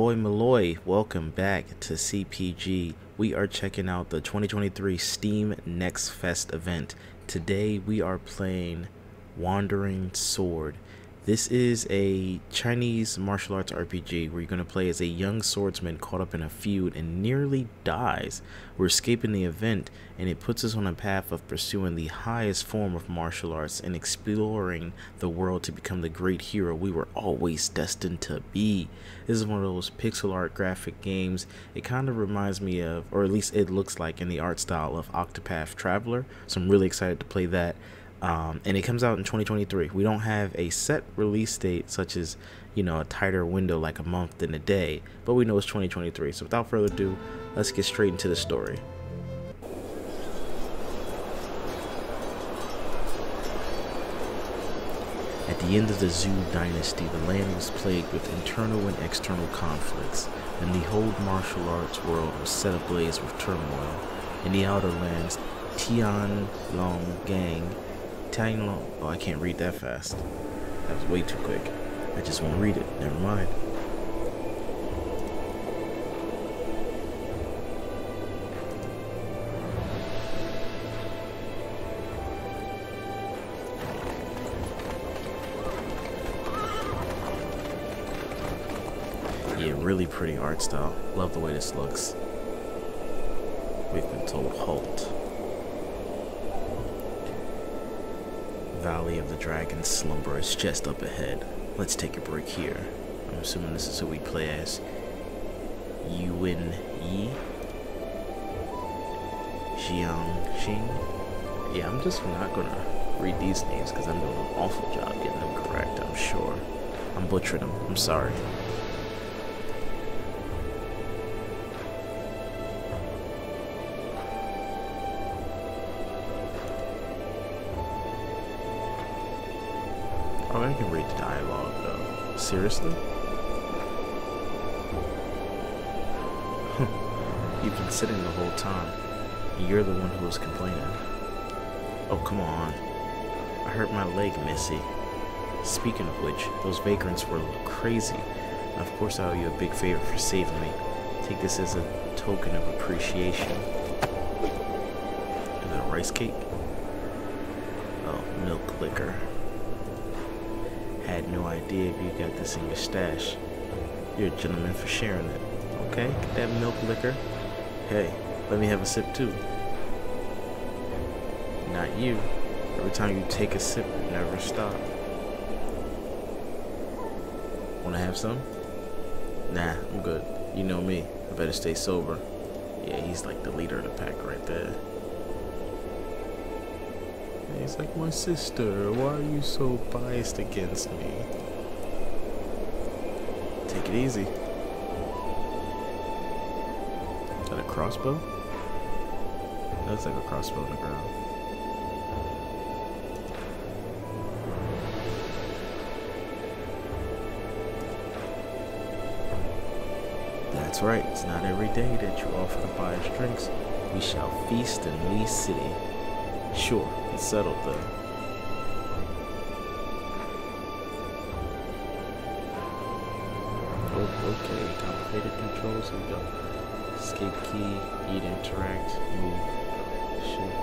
Ahoy Malloy, welcome back to CPG. We are checking out the 2023 Steam Next Fest event. Today we are playing Wandering Sword. This is a Chinese martial arts RPG where you're going to play as a young swordsman caught up in a feud and nearly dies. We're escaping the event and it puts us on a path of pursuing the highest form of martial arts and exploring the world to become the great hero we were always destined to be. This is one of those pixel art graphic games. It kind of reminds me of, or at least it looks like in the art style of Octopath Traveler. So I'm really excited to play that um, and it comes out in 2023. We don't have a set release date, such as you know a tighter window like a month than a day, but we know it's 2023. So without further ado, let's get straight into the story. At the end of the Zhou dynasty, the land was plagued with internal and external conflicts, and the whole martial arts world was set ablaze with turmoil. In the outer lands, Tian Long Gang Long. Oh, I can't read that fast. That was way too quick. I just won't read it. Never mind. Yeah, really pretty art style. Love the way this looks. We've been told halt. Valley of the Dragon slumber is just up ahead. Let's take a break here. I'm assuming this is who we play as. Yuan Yi? Jiang Xing? Yeah, I'm just not gonna read these names because I'm doing an awful job getting them correct, I'm sure. I'm butchering them. I'm sorry. I can read the dialogue though. Seriously? You've been sitting the whole time. You're the one who was complaining. Oh, come on. I hurt my leg, Missy. Speaking of which, those vagrants were crazy. Of course, I owe you a big favor for saving me. Take this as a token of appreciation. Is that a rice cake? Oh, milk liquor. No idea if you got this in your stash. You're a gentleman for sharing it. Okay, get that milk liquor. Hey, let me have a sip too. Not you. Every time you take a sip, you never stop. Wanna have some? Nah, I'm good. You know me. I better stay sober. Yeah, he's like the leader of the pack right there. He's like, my sister, why are you so biased against me? Take it easy. Is that a crossbow? Looks like a crossbow on the ground. That's right, it's not every day that you offer to buy us drinks. We shall feast in Lee City. Sure, it's settled though. Oh, okay, complicated controls. Here we go. Escape key, eat, interact, move, shift.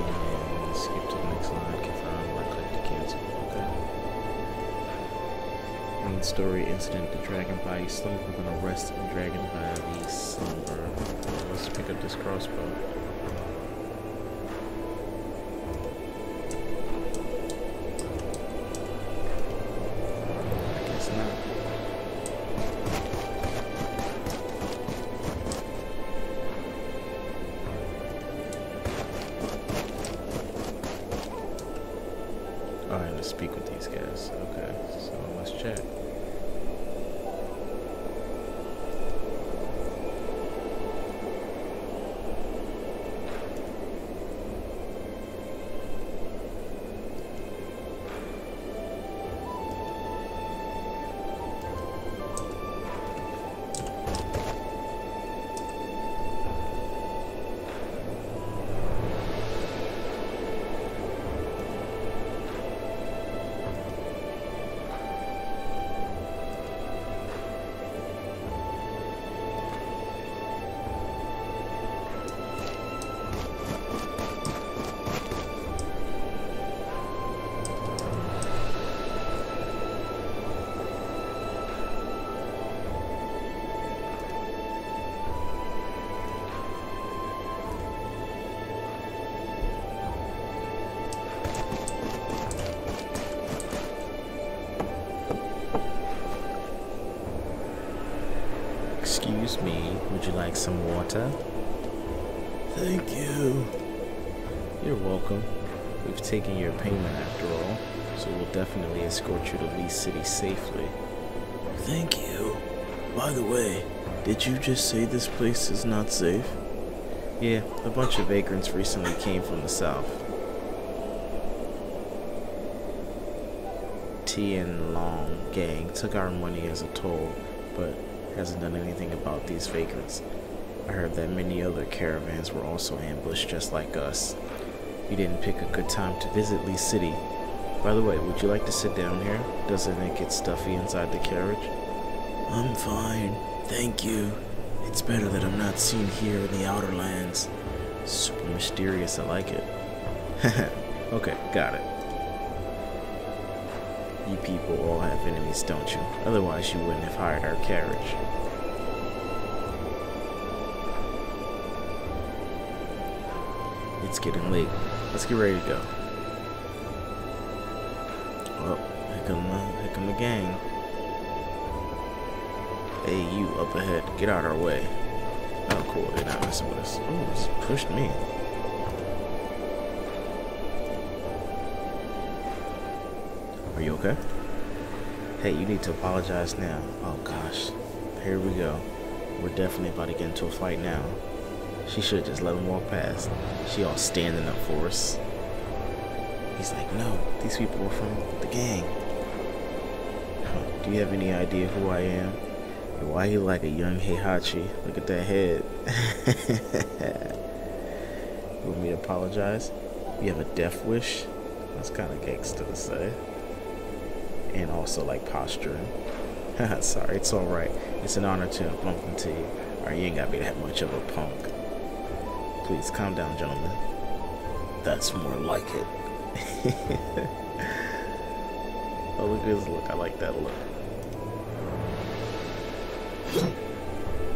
And skip to the next line, confirm, right click to cancel. Okay. Main story incident the dragon body slumber. We're gonna the dragon body slumber. Let's pick up this crossbow. Some water? Thank you. You're welcome. We've taken your payment after all, so we'll definitely escort you to Lee City safely. Thank you. By the way, did you just say this place is not safe? Yeah, a bunch of vagrants recently came from the south. Tian Long gang took our money as a toll, but hasn't done anything about these vagrants. I heard that many other caravans were also ambushed just like us. You didn't pick a good time to visit Lee City. By the way, would you like to sit down here? Doesn't it get stuffy inside the carriage? I'm fine, thank you. It's better that I'm not seen here in the outer lands. Super mysterious, I like it. okay, got it. You people all have enemies, don't you? Otherwise you wouldn't have hired our carriage. It's getting late. Let's get ready to go. Well, here come here come the gang. Hey, you up ahead. Get out of our way. Oh, cool. They're not messing with us. Oh, it's pushed me. Are you okay? Hey, you need to apologize now. Oh, gosh. Here we go. We're definitely about to get into a fight now. She should just let him walk past. She all standing up for us. He's like, no, these people were from the gang. Do you have any idea who I am? And why you like a young Heihachi? Look at that head. you want me to apologize? You have a death wish? That's kind of gangster to say. And also like posturing. Sorry, it's alright. It's an honor to bump into you. Or you ain't gotta be that much of a punk. Please calm down, gentlemen. That's more like it. oh, look at his look. I like that look.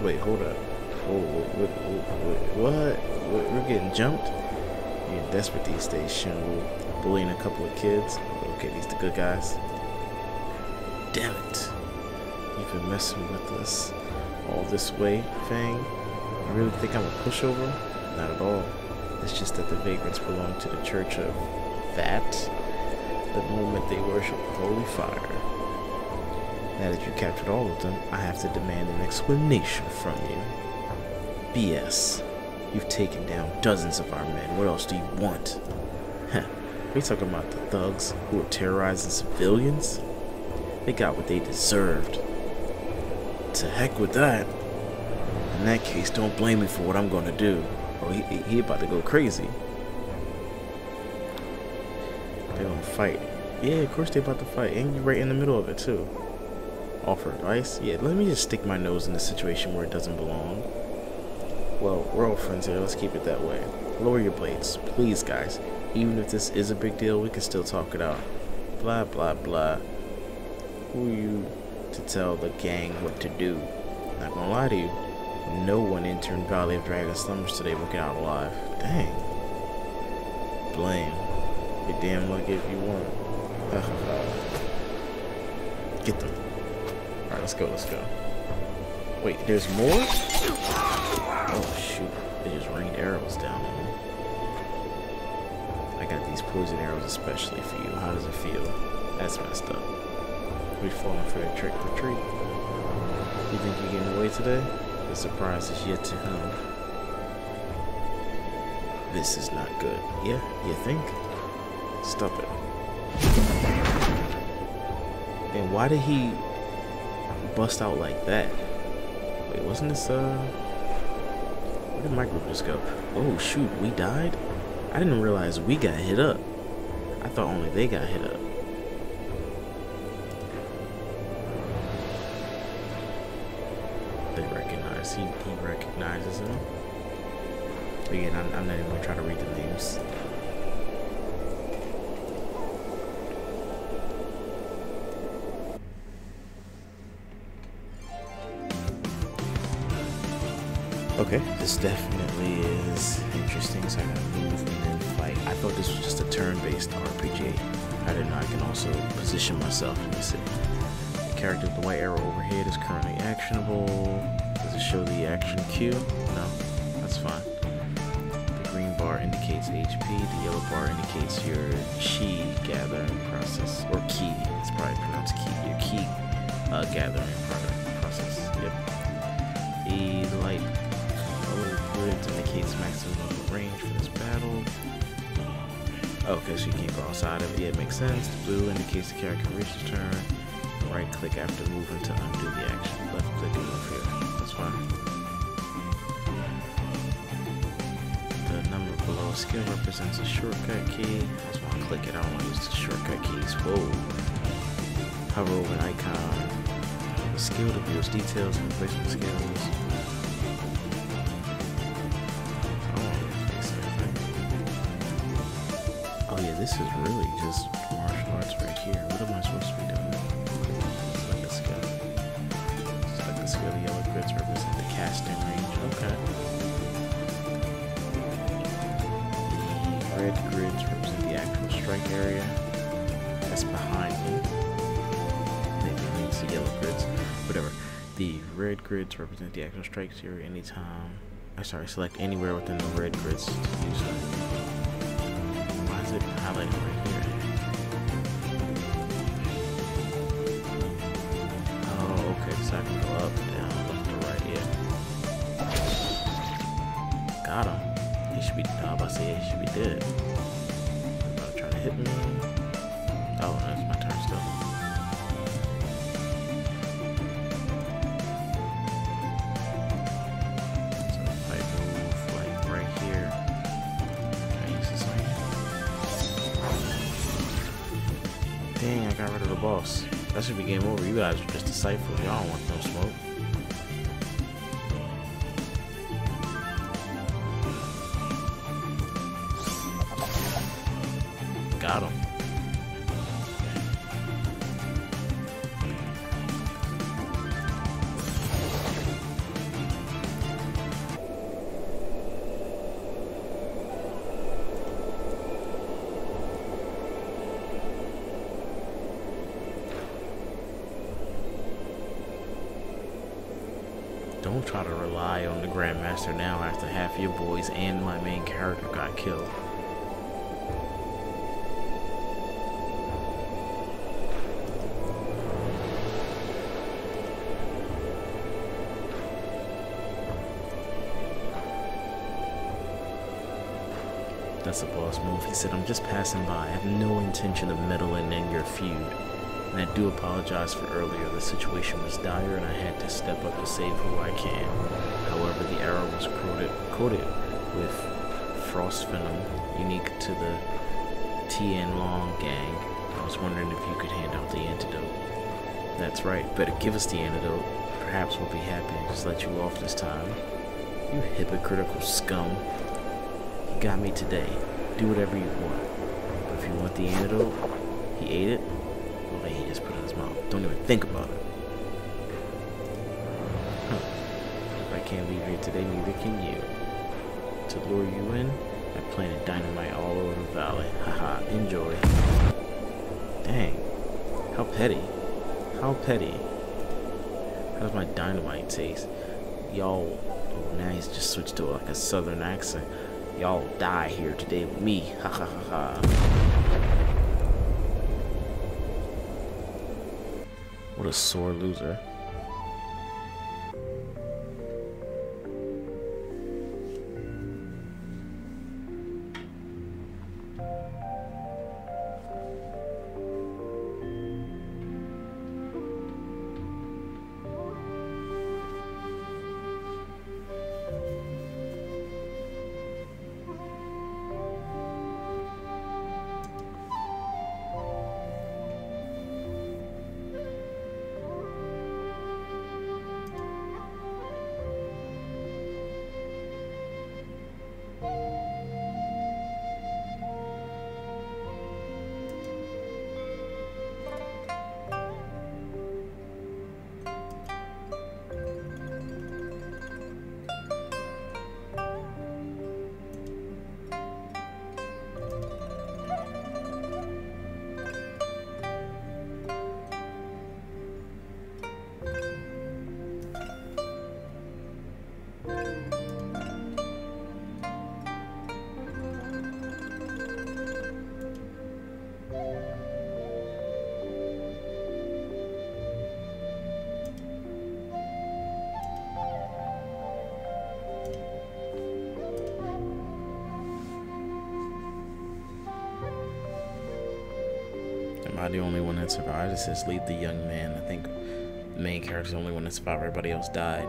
Wait, hold up. Oh, wait, wait, what? We're getting jumped? You're desperate these days, Shinwu. Bullying a couple of kids. Okay, these the good guys. Damn it. You've been messing with us all this way, Fang. You really think I'm a pushover? Not at all. It's just that the vagrants belong to the Church of that. The moment they worship the holy fire. Now that you captured all of them, I have to demand an explanation from you. BS. You've taken down dozens of our men. What else do you want? You talking about the thugs who are terrorizing civilians? They got what they deserved. To heck with that. In that case, don't blame me for what I'm gonna do. Oh, he, he about to go crazy. They're gonna fight. Yeah, of course they about to fight. And you're right in the middle of it too. Offer advice? Yeah, let me just stick my nose in a situation where it doesn't belong. Well, we're all friends here. Let's keep it that way. Lower your blades. Please, guys. Even if this is a big deal, we can still talk it out. Blah, blah, blah. Who are you to tell the gang what to do? Not gonna lie to you. No one entered Valley of Dragon Slumbers today get out alive. Dang. Blame. Get damn lucky if you want. get them. Alright, let's go, let's go. Wait, there's more? Oh shoot. They just rained arrows down on me. I got these poison arrows especially for you. How does it feel? That's messed up. We falling for a trick or treat. You think you're getting away today? The surprise is yet to come. This is not good. Yeah, you think? Stop it. And why did he bust out like that? Wait, wasn't this, uh... Where did my group just go? Oh, shoot, we died? I didn't realize we got hit up. I thought only they got hit up. To read the names. Okay, this definitely is interesting. So I gotta move and then fight. I thought this was just a turn-based RPG. I didn't know I can also position myself. Me see. The character with the white arrow overhead is currently actionable. Does it show the action queue? No, indicates HP, the yellow bar indicates your chi gathering process, or key, it's probably pronounced key, your key uh, gathering process. Yep. The light color grids indicates maximum range for this battle. Okay, so you can't go outside of it. Yeah, it makes sense. The blue indicates the character reaches turn. Right click after moving to undo the action. Skill represents a shortcut key. I just want to click it. I don't want to use the shortcut keys. Whoa. Hover over an icon. The skill to details and replacement skills. Oh, oh yeah, this is really just martial arts right here. What am I supposed to be doing? Select the skill. Select the skill. The yellow grids represent the casting range. Okay. The grids represent the actual strike area. That's behind me. Maybe it means the yellow grids. Whatever. The red grids represent the actual strike area anytime. I sorry, select anywhere within the red grids to use them is it highlighted About to try to hit me. Oh, that's my turn still. So I move like right here. I use this like Dang, I got rid of the boss. That should be game over. You guys are just disciples. Y'all don't want no smoke. That's a boss move. He said, I'm just passing by. I have no intention of meddling in your feud and I do apologize for earlier. The situation was dire and I had to step up to save who I can. However, the arrow was coated, coated with frost venom unique to the Tianlong gang. I was wondering if you could hand out the antidote. That's right, better give us the antidote. Perhaps we'll be happy to just let you off this time. You hypocritical scum. Got me today. Do whatever you want. But if you want the antidote, he ate it, way he just put it in his mouth. Don't even think about it. Huh. If I can't leave here today, neither can you. To lure you in, I planted dynamite all over the valley. Haha, enjoy. Dang. How petty. How petty. How does my dynamite taste? Y'all, oh, now he's just switched to like a southern accent. Y'all die here today with me. Ha ha ha ha. What a sore loser. The only one that survived? It says lead the young man. I think the main character's the only one that survived. Everybody else died.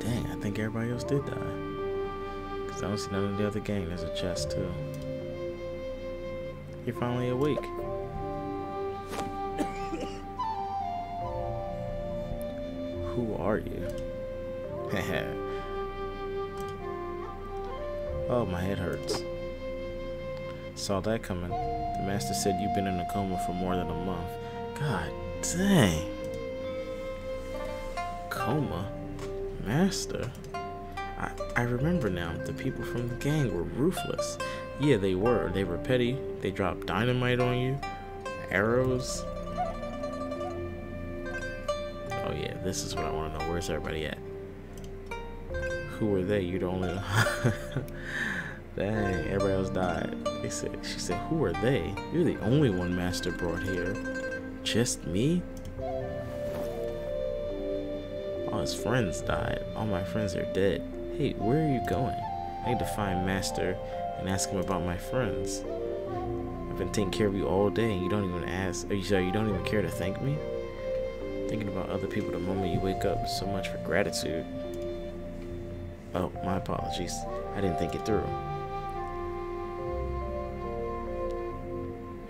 Dang, I think everybody else did die. Because I don't see none of the other gang. There's a chest, too. You're finally awake. Who are you? oh, my head hurts. Saw that coming. The master said you've been in a coma for more than a month. God dang. Coma? Master? I, I remember now. The people from the gang were ruthless. Yeah, they were. They were petty. They dropped dynamite on you, arrows. Oh, yeah, this is what I want to know. Where's everybody at? Who are they? You don't know. Dang, everybody else died. They said, she said, who are they? You're the only one Master brought here. Just me? All his friends died. All my friends are dead. Hey, where are you going? I need to find Master and ask him about my friends. I've been taking care of you all day and you don't even ask. Are you sorry? You don't even care to thank me? Thinking about other people the moment you wake up. So much for gratitude. Oh, my apologies. I didn't think it through.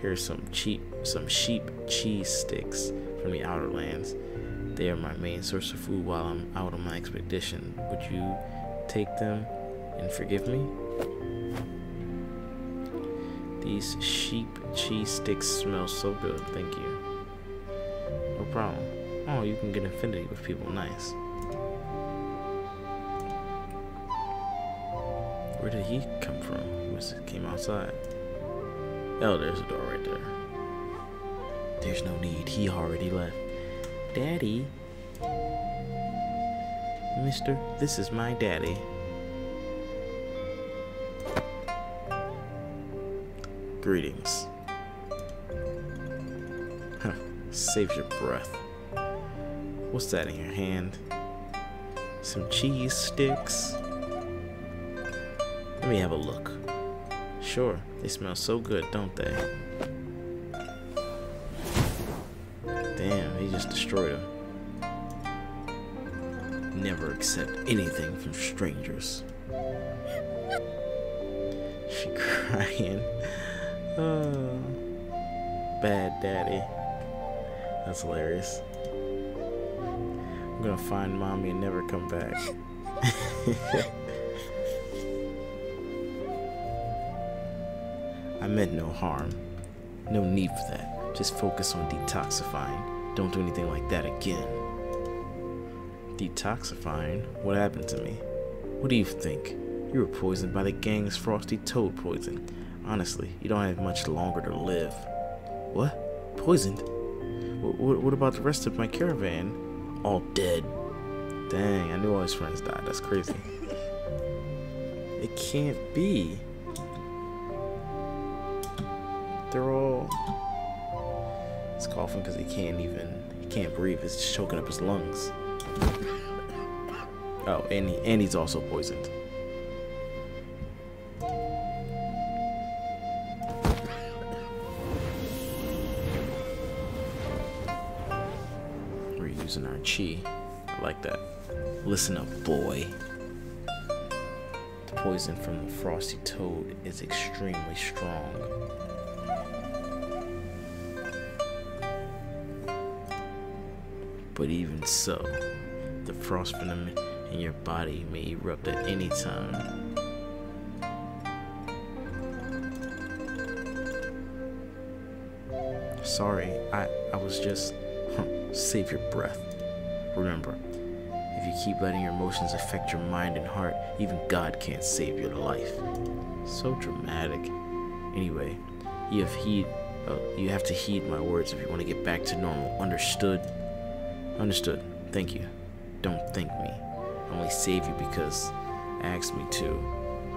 Here's some cheap, some sheep cheese sticks from the outer lands. They are my main source of food while I'm out on my expedition. Would you take them and forgive me? These sheep cheese sticks smell so good. Thank you. No problem. Oh, you can get affinity with people. Nice. Where did he come from? He came outside. Oh, there's a door right there. There's no need. He already left. Daddy. Mister, this is my daddy. Greetings. Huh. Save your breath. What's that in your hand? Some cheese sticks? Let me have a look. Sure, they smell so good, don't they? Damn, he just destroyed them. Never accept anything from strangers. She crying. Oh, bad daddy. That's hilarious. I'm gonna find mommy and never come back. I meant no harm. No need for that. Just focus on detoxifying. Don't do anything like that again. Detoxifying? What happened to me? What do you think? You were poisoned by the gang's frosty toad poison. Honestly, you don't have much longer to live. What? Poisoned? What, what about the rest of my caravan? All dead. Dang, I knew all his friends died. That's crazy. It can't be. They're all. He's coughing because he can't even. He can't breathe. Just choking up his lungs. Oh, and he, and he's also poisoned. Chi. I like that. Listen up, boy. The poison from the frosty toad is extremely strong. But even so, the frost venom in your body may erupt at any time. Sorry, I, I was just. Save your breath. Remember, if you keep letting your emotions affect your mind and heart, even God can't save your life. So dramatic. Anyway, you have heed. Uh, you have to heed my words if you want to get back to normal. Understood? Understood. Thank you. Don't thank me. I only save you because asked me to.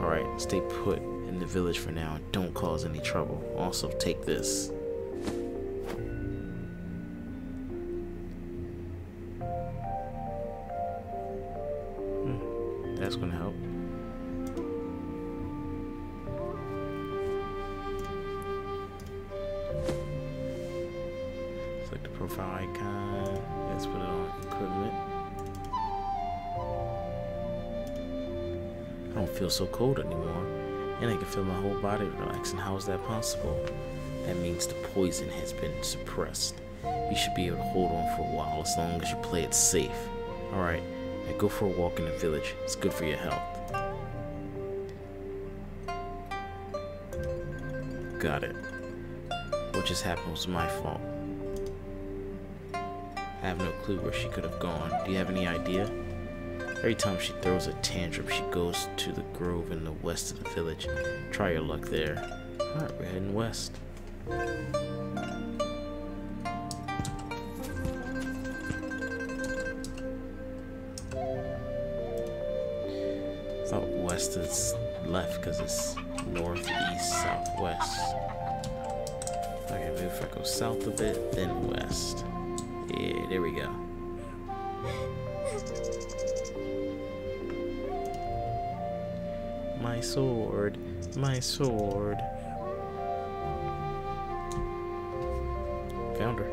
Alright, stay put in the village for now and don't cause any trouble. Also, take this. Don't feel so cold anymore. And I can feel my whole body relaxing. How is that possible? That means the poison has been suppressed. You should be able to hold on for a while as long as you play it safe. Alright, now go for a walk in the village. It's good for your health. Got it. What just happened was my fault. I have no clue where she could have gone. Do you have any idea? Every time she throws a tantrum, she goes to the grove in the west of the village. Try your luck there. Alright, we're heading west. thought west is left because it's north, east, southwest. Okay, maybe if I go south a bit, then west. Yeah, there we go. My sword, my sword. Found her.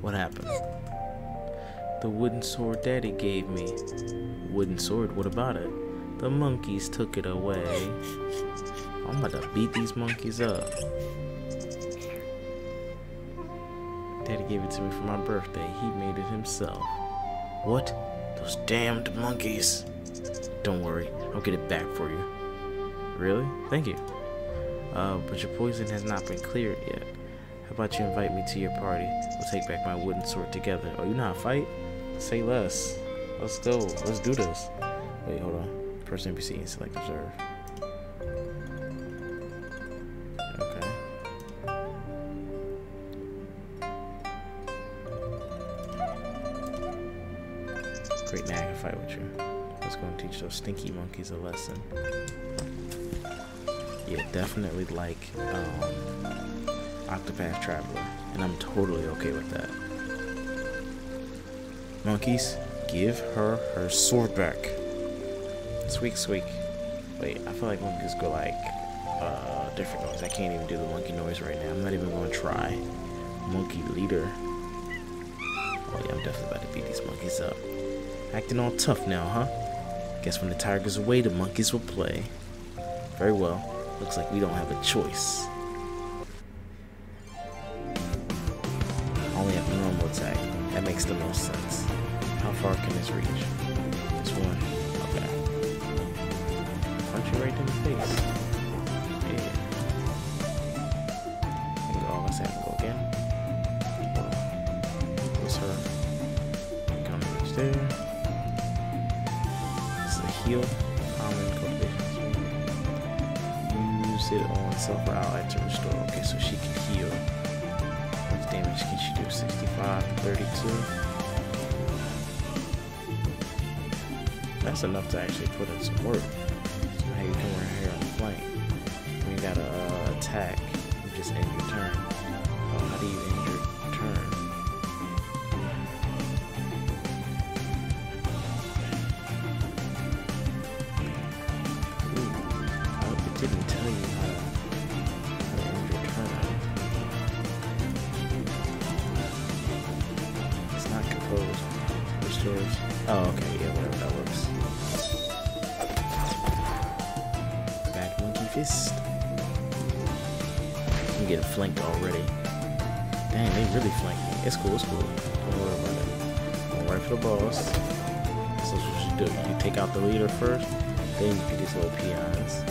What happened? The wooden sword daddy gave me. Wooden sword, what about it? The monkeys took it away. I'm about to beat these monkeys up. Gave it to me for my birthday. He made it himself. What? Those damned monkeys. Don't worry, I'll get it back for you. Really? Thank you. Uh, but your poison has not been cleared yet. How about you invite me to your party? We'll take back my wooden sword together. Oh, you know how to fight? Say less. Let's go. Let's do this. Wait, hold on. Person NPC and select observe. Great, I can fight with you. Let's go and teach those stinky monkeys a lesson. Yeah, definitely like um, Octopath Traveler, and I'm totally okay with that. Monkeys, give her her sword back. Squeak, squeak. Wait, I feel like monkeys go like uh, different noise. I can't even do the monkey noise right now. I'm not even going to try. Monkey leader. Oh yeah, I'm definitely about to beat these monkeys up. Acting all tough now, huh? Guess when the tiger's away, the monkeys will play. Very well. Looks like we don't have a choice. Only have normal attack. That makes the most sense. How far can this reach? This one. Okay. Punch you right in the face. Yeah. Go again. What's her? Come. Heal. Um, Common cultivation. Use it on self or ally to restore. Okay, so she can heal. Much damage can she do? 65, 32. That's enough to actually put in some work. Right for the boss. So what you do. You take out the leader first, then you get these little peons.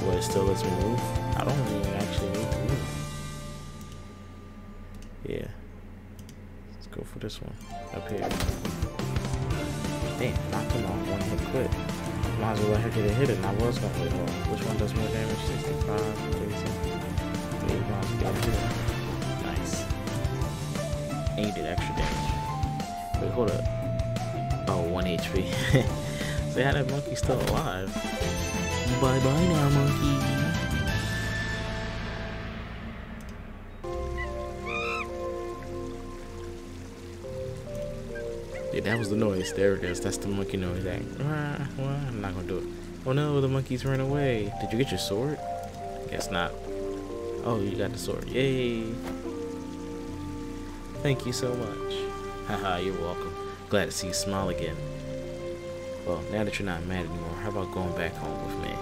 Boy, it still lets me move. I don't even actually need to move. Yeah. Let's go for this one. Up here. Damn, knocked him off one hit quit. Might as well let her get a hit and I was gonna hit her. Which one does more damage? 65, 32. Yeah, might as well get a hit. Nice. And you did extra damage. Hold up. Oh, 1 HP. Say how that monkey's still alive. Bye bye now, monkey. Yeah, that was the noise. There it is. That's the monkey noise. That, ah, well, I'm not gonna do it. Oh no, the monkey's ran away. Did you get your sword? Guess not. Oh, you got the sword. Yay. Thank you so much. Haha, you're welcome. Glad to see you smile again. Well, now that you're not mad anymore, how about going back home with me?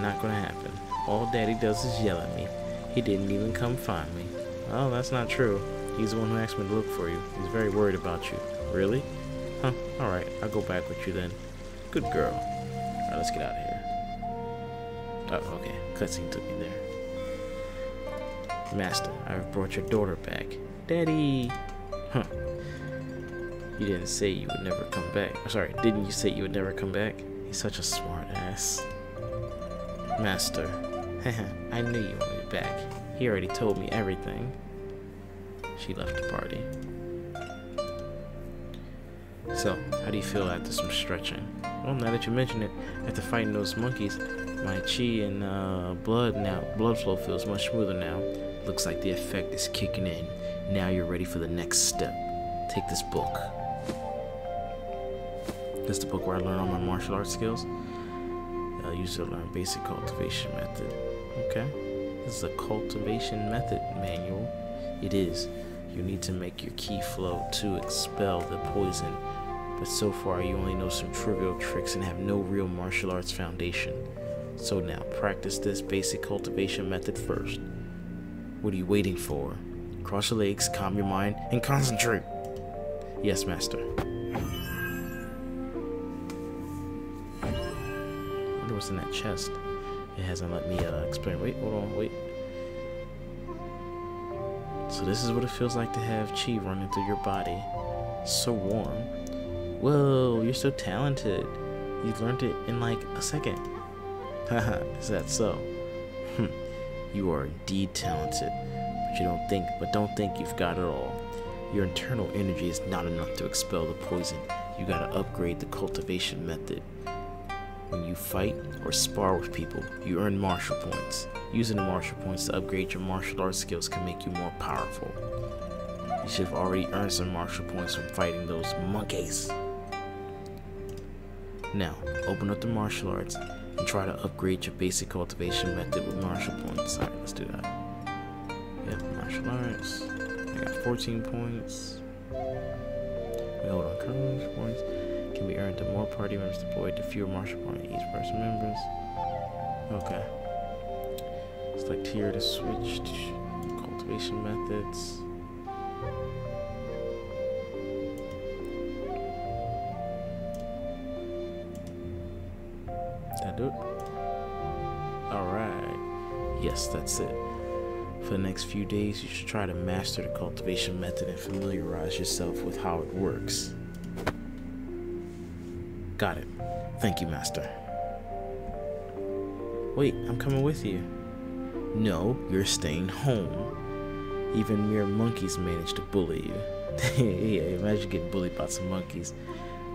Not gonna happen. All daddy does is yell at me. He didn't even come find me. Oh, that's not true. He's the one who asked me to look for you. He's very worried about you. Really? Huh, alright, I'll go back with you then. Good girl. Alright, let's get out of here. Oh, okay. Cutscene took me there. Master, I've brought your daughter back. Daddy! Huh. You didn't say you would never come back. Oh, sorry, didn't you say you would never come back? He's such a smart ass. Master, I knew you would be back. He already told me everything. She left the party. So, how do you feel after some stretching? Well, now that you mention it, after fighting those monkeys, my chi and uh, blood now, blood flow feels much smoother now. Looks like the effect is kicking in. Now you're ready for the next step. Take this book. This is the book where I learn all my martial arts skills. I use it to learn basic cultivation method. Okay. This is a cultivation method manual. It is. You need to make your ki flow to expel the poison but so far you only know some trivial tricks and have no real martial arts foundation. So now, practice this basic cultivation method first. What are you waiting for? Cross your legs, calm your mind, and concentrate. Yes, master. In that chest. It hasn't let me uh, explain. Wait, hold on, wait. So this is what it feels like to have chi running through your body. So warm. Whoa, you're so talented. You learned it in like a second. Haha, is that so? Hmm, you are indeed talented, but you don't think, but don't think you've got it all. Your internal energy is not enough to expel the poison. You gotta upgrade the cultivation method. When you fight or spar with people, you earn martial points. Using the martial points to upgrade your martial arts skills can make you more powerful. You should have already earned some martial points from fighting those monkeys. Now, open up the martial arts and try to upgrade your basic cultivation method with martial points. Alright, let's do that. Yep, martial arts. I got 14 points. We hold on courage points. Can be earned to more party members deployed to fewer martial points each person members. Okay. Select here to switch to cultivation methods. That do it? Alright. Yes, that's it. For the next few days, you should try to master the cultivation method and familiarize yourself with how it works. Got it. Thank you, Master. Wait, I'm coming with you. No, you're staying home. Even mere monkeys manage to bully you. yeah, imagine getting bullied by some monkeys.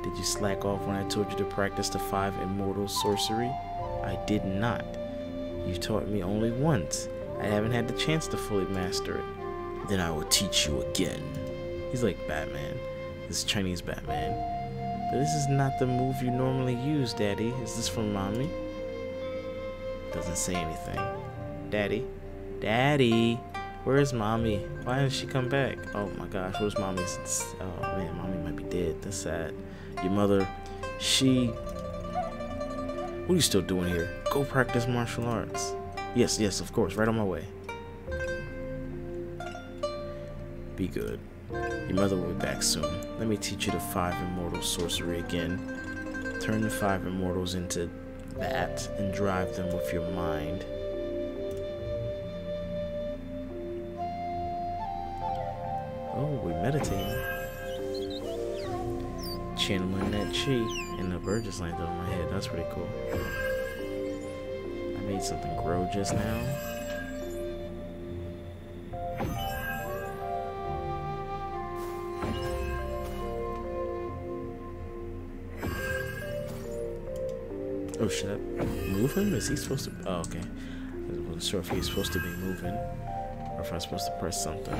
Did you slack off when I told you to practice the five immortal sorcery? I did not. You taught me only once. I haven't had the chance to fully master it. Then I will teach you again. He's like Batman. This Chinese Batman. This is not the move you normally use, Daddy. Is this from Mommy? Doesn't say anything. Daddy? Daddy? Where's Mommy? Why didn't she come back? Oh my gosh, where's Mommy? Oh man, Mommy might be dead. That's sad your mother, she. What are you still doing here? Go practice martial arts. Yes, yes, of course, right on my way. Be good. Your mother will be back soon. Let me teach you the five immortal sorcery again. Turn the five immortals into that and drive them with your mind. Oh, we meditate channeling that chi and the bird just landed on my head. That's pretty cool. I made something grow just now. Oh, should I move him? Is he supposed to? Oh, okay. I wasn't sure if he's supposed to be moving or if I'm supposed to press something.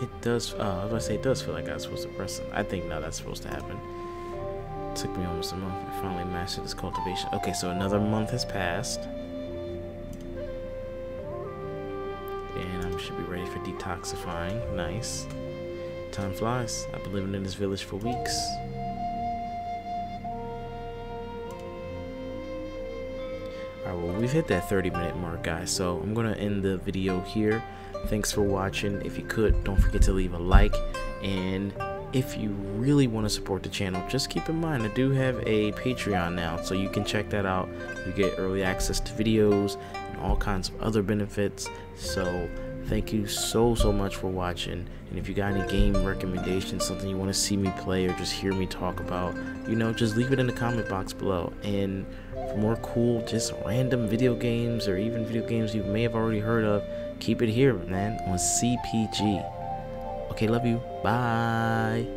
It does. Uh, I was gonna say it does feel like I was supposed to press it. I think now that's supposed to happen. It took me almost a month. I finally mastered this cultivation. Okay, so another month has passed. And I should be ready for detoxifying. Nice. Time flies. I've been living in this village for weeks. Alright, well, we've hit that 30 minute mark, guys. So I'm going to end the video here. Thanks for watching. If you could, don't forget to leave a like. And if you really want to support the channel, just keep in mind I do have a Patreon now. So you can check that out. You get early access to videos and all kinds of other benefits. So thank you so so much for watching. And if you got any game recommendations something you want to see me play or just hear me talk about you know just leave it in the comment box below. And for more cool just random video games or even video games you may have already heard of keep it here man on cpg okay love you. Bye